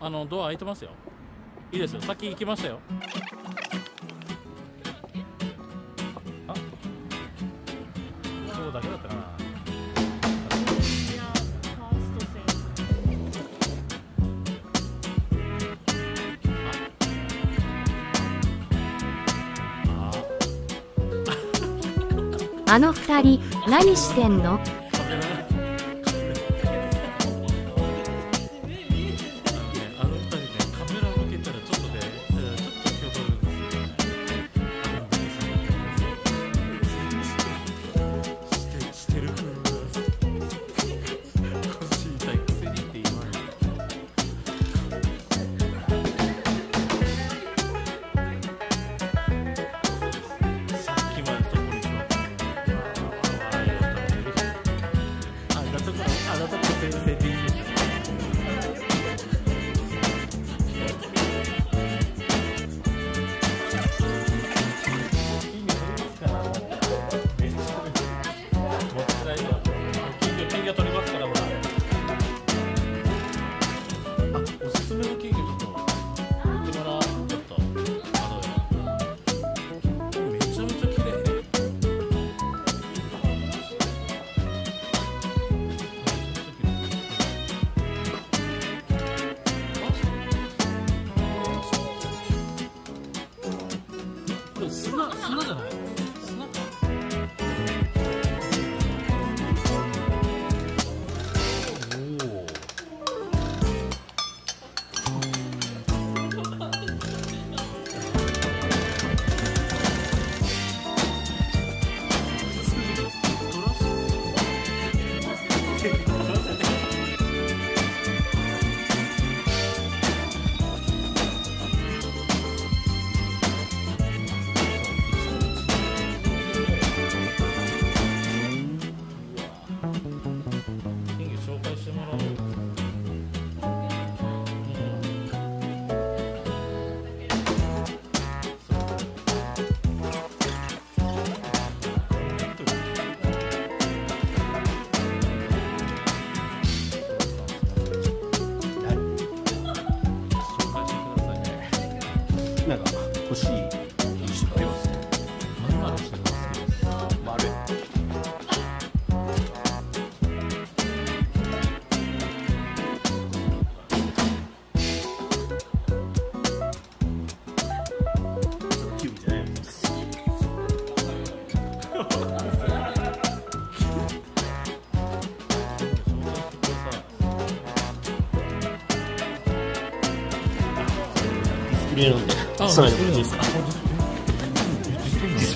あのドア開いてますよ。いいですよ。先行きましたよ。あ今日だけだったかな。あの二人何してんの？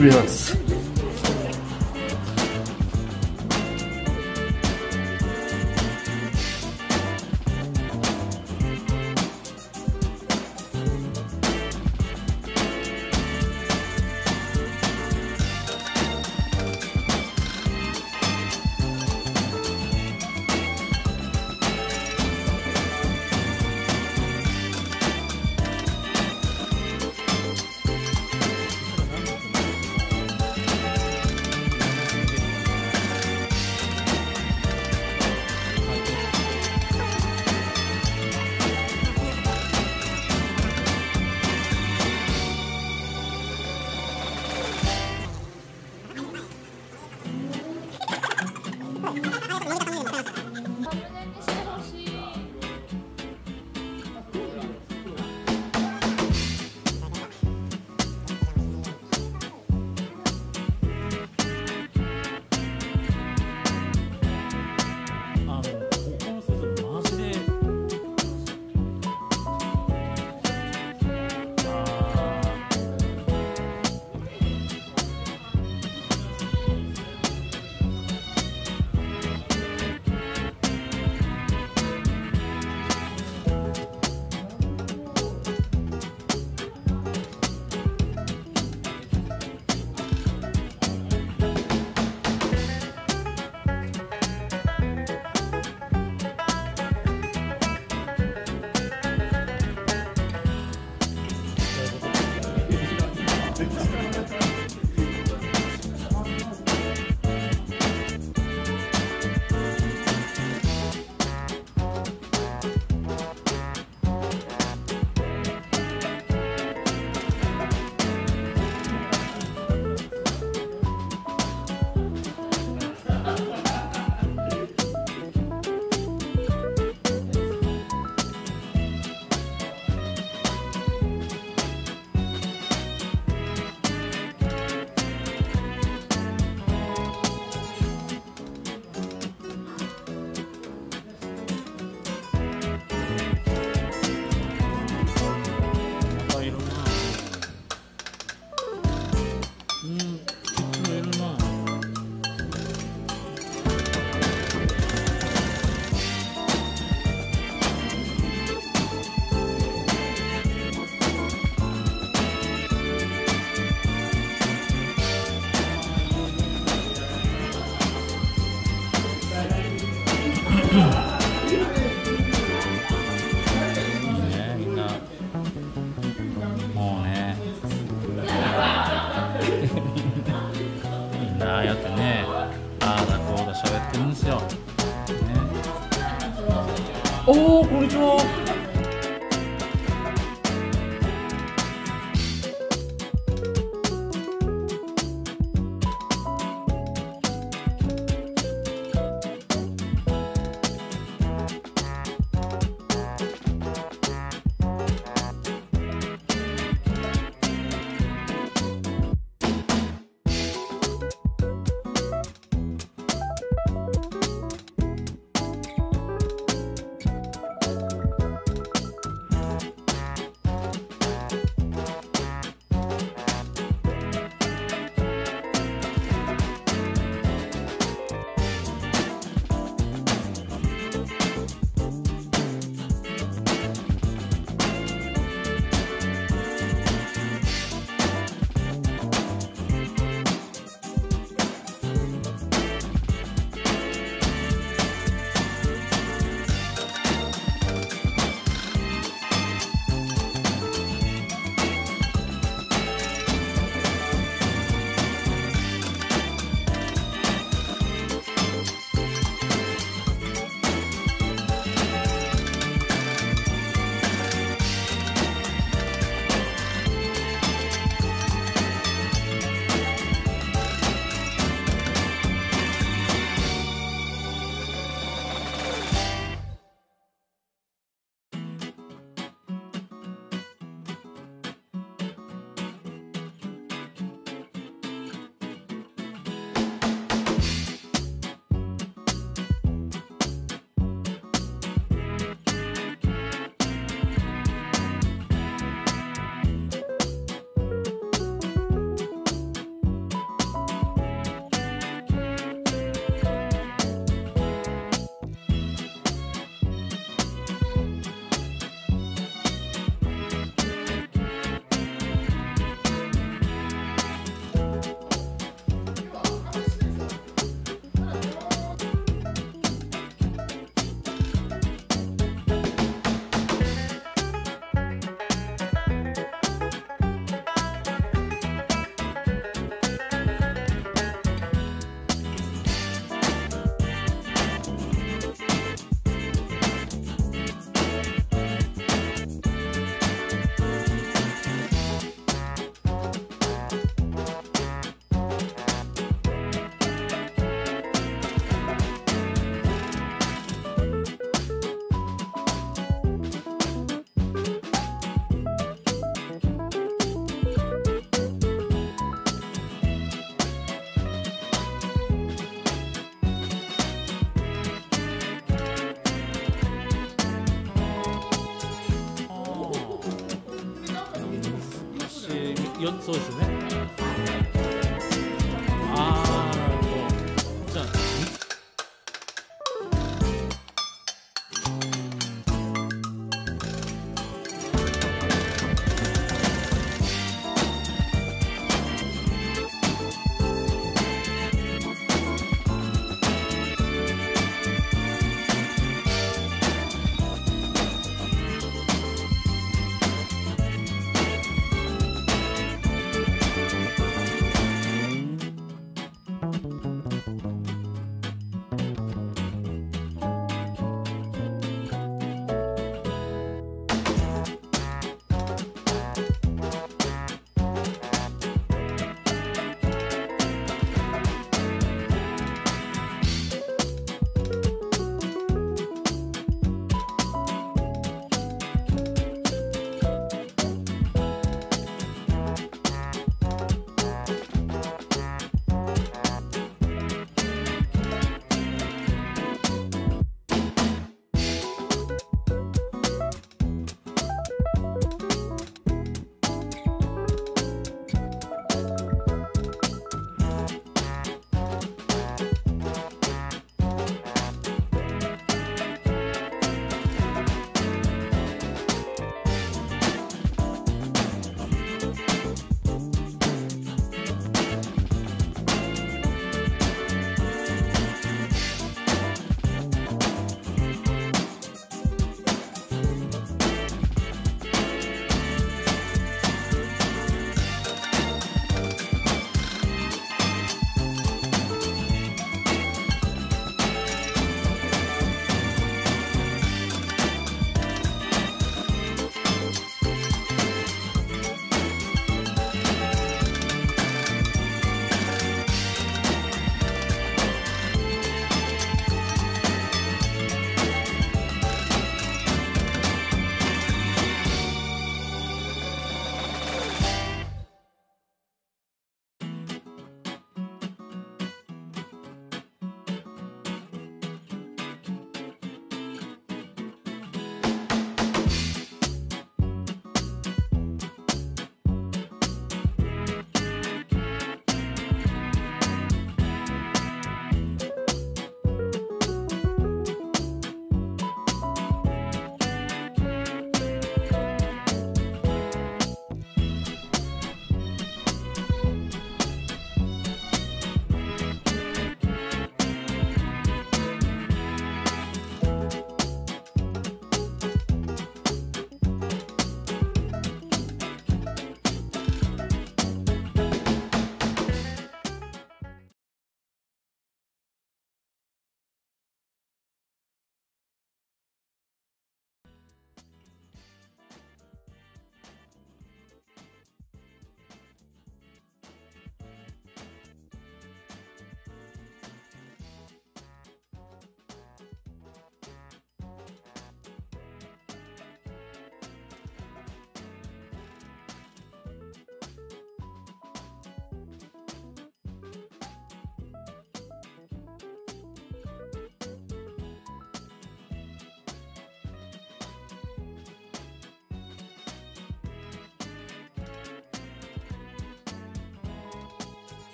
experience. Oh, Joe. そうですよね